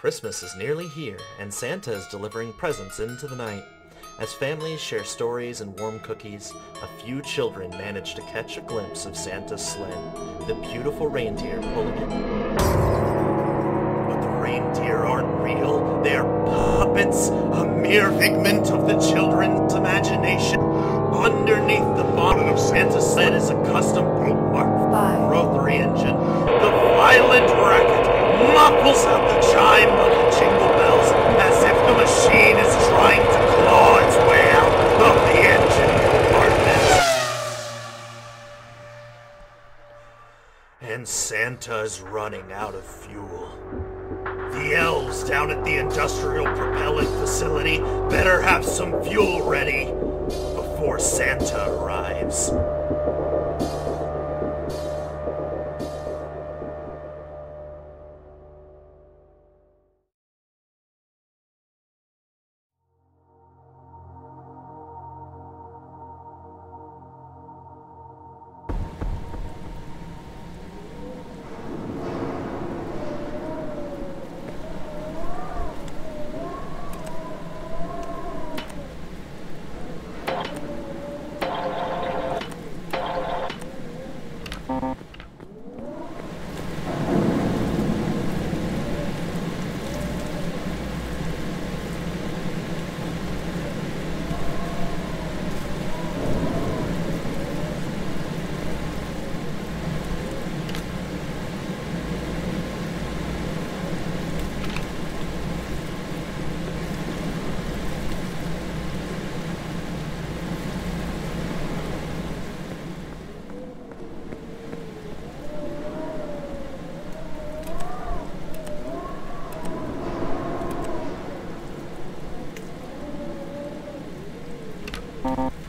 Christmas is nearly here, and Santa is delivering presents into the night. As families share stories and warm cookies, a few children manage to catch a glimpse of Santa's sled, the beautiful reindeer pulling it. But the reindeer aren't real, they're puppets, a mere figment of the children's imagination. Underneath the bonnet of Santa's sled is a custom boatmark Five. Santa's running out of fuel. The elves down at the industrial propellant facility better have some fuel ready before Santa arrives. you.